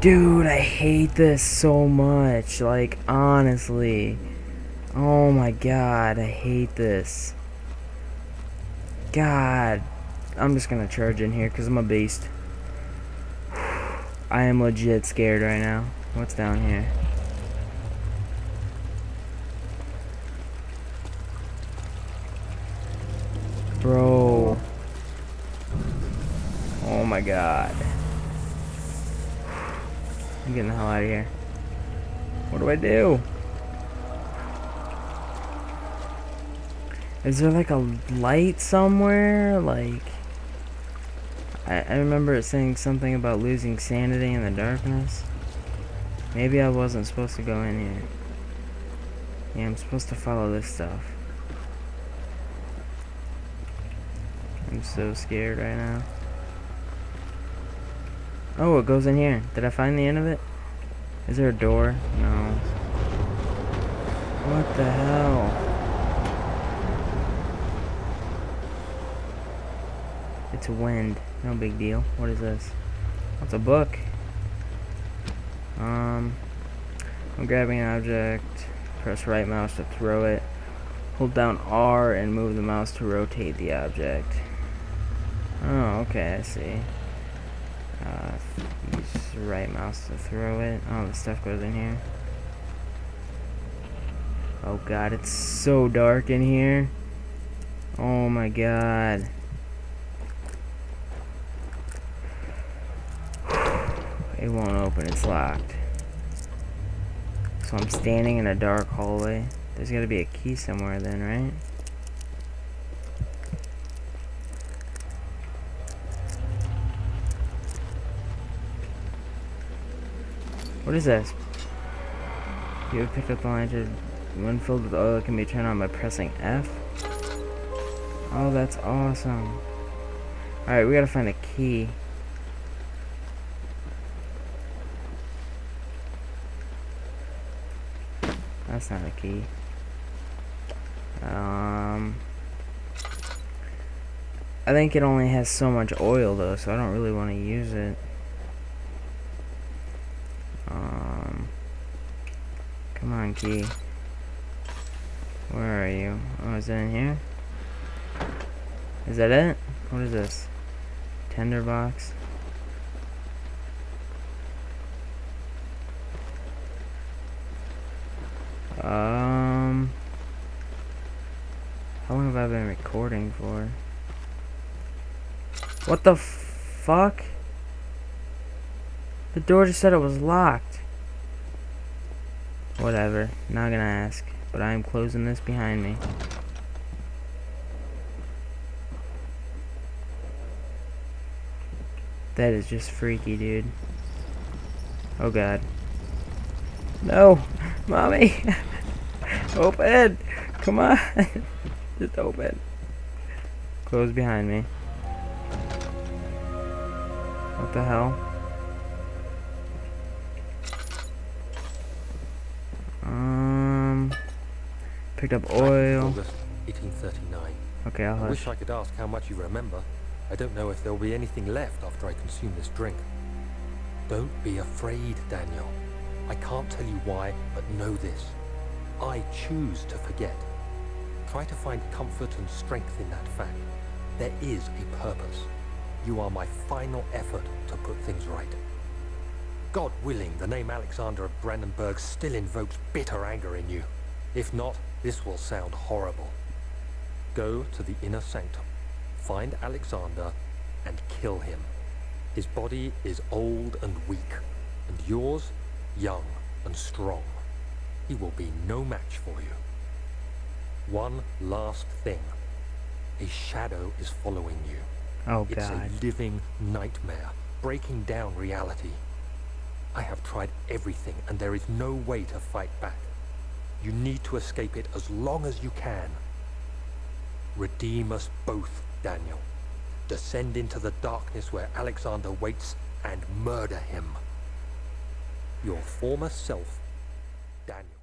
Dude, I hate this so much. Like, honestly. Oh my god, I hate this. God. I'm just gonna charge in here because I'm a beast. I am legit scared right now. What's down here? Bro. Oh my god. I'm getting the hell out of here. What do I do? Is there like a light somewhere? Like... I, I remember it saying something about losing sanity in the darkness. Maybe I wasn't supposed to go in here. Yeah, I'm supposed to follow this stuff. I'm so scared right now. Oh, it goes in here. Did I find the end of it? Is there a door? No. What the hell? It's a wind. No big deal. What is this? What's a book? Um, I'm grabbing an object. Press right mouse to throw it. Hold down R and move the mouse to rotate the object. Oh, okay, I see. Uh, use right mouse to throw it. Oh, the stuff goes in here. Oh god, it's so dark in here. Oh my god. It won't open, it's locked. So I'm standing in a dark hallway. There's gotta be a key somewhere then, right? What is this? You have picked up the lantern. When filled with oil, it can be turned on by pressing F. Oh, that's awesome. Alright, we gotta find a key. That's not a key. Um, I think it only has so much oil though, so I don't really want to use it. Come on, key. Where are you? Oh, is it in here? Is that it? What is this? Tender box? Um, how long have I been recording for? What the fuck? The door just said it was locked. Whatever, not gonna ask, but I am closing this behind me. That is just freaky, dude. Oh god. No! Mommy! open! Come on! Just open. Close behind me. What the hell? Picked up oil. August 1839. Okay, I'll I hush. wish I could ask how much you remember. I don't know if there'll be anything left after I consume this drink. Don't be afraid, Daniel. I can't tell you why, but know this. I choose to forget. Try to find comfort and strength in that fact. There is a purpose. You are my final effort to put things right. God willing, the name Alexander of Brandenburg still invokes bitter anger in you. If not, this will sound horrible. Go to the inner sanctum, find Alexander, and kill him. His body is old and weak, and yours young and strong. He will be no match for you. One last thing. A shadow is following you. Oh God. It's a living nightmare, breaking down reality. I have tried everything, and there is no way to fight back. You need to escape it as long as you can. Redeem us both, Daniel. Descend into the darkness where Alexander waits and murder him. Your former self, Daniel.